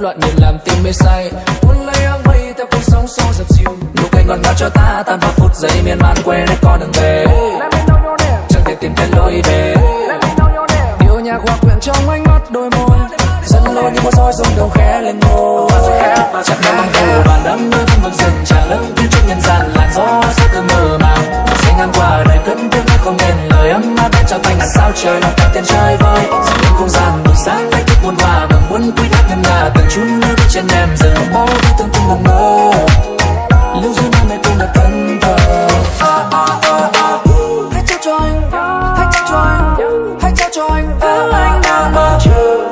loạn nhịp làm tim mê say. Cuốn lấy áng mây theo cơn sóng xô dập dìu. Nụ cười ngọt ngào cho ta tan vào phút giây miên man quên hết con đường về. Chẳng thể tìm thấy lối về. Điệu nhạc hòa quyện trong ánh mắt đôi môi. Dẫn lối như một roi rung đầu khẽ lên ngô chẳng đau mang phù và đắm đôi thân vực dần trả lấp phía trước nhân gian làn gió sẽ từ mờ màng. Sẽ ngang qua đời cất tiếng nói không nên lời ấm áp đến trao tay ngàn sao trời lòng cả tiền chơi vơi dừng lên không gian bừng sáng cách thức muôn hòa bằng muốn quý ngân nga từng chút nước trên em dừng bao thứ tương tung ngẩn ngơ lưu duyên em mê cùng được thân thờ hãy trao cho anh hãy trao cho anh hãy trao cho anh. Anh đang mơ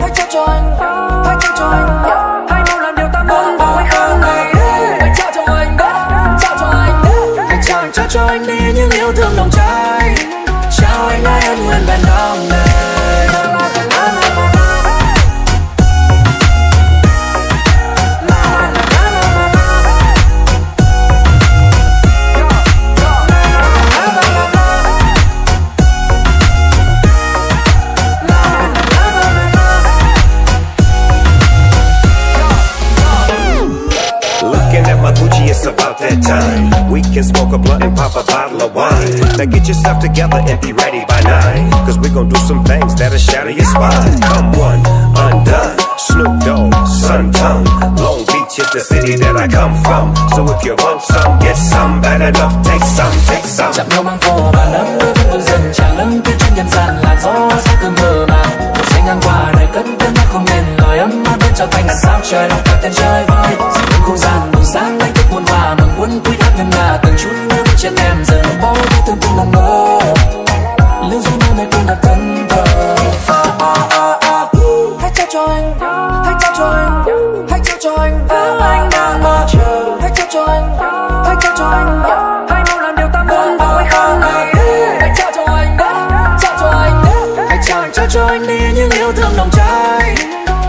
hãy trao cho anh hãy trao cho anh. Hãy mau làm điều ta muốn vào hay không này hãy trao cho anh trao cho anh. Hãy trao anh trao cho anh đi những yêu thương nồng cháy. Trao anh ai ân nguyện bền đong it's about that time. We can smoke a blunt and pop a bottle of wine. Now get yourself together and be ready by nine. Cause we gon' do some things that'll shatter your spine. Come one, undone. Snoop Dogg, Sun Tongue. Long Beach is the city that I come from. So if you want some, get some. Bad enough, take some, take some. chạm nhau mang phô và nắm đôi thân vực dần tràn lẫn phía trên nhân gian làn gió sẽ từ mờ màng sẽ ngang qua đời cất nói không nên lời ấm áp trao tay ngàn sao trời lòng cả tiền chơi vơi và anh đang mơ hãy trao cho anh. Hãy trao cho anh. Hãy mau làm điều ta muốn vào hay không? này hãy trao cho anh. Trao cho anh. Hãy trao anh. Trao cho anh đi những yêu thương nồng cháy.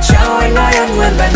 Trao anh ai ân nguyện bền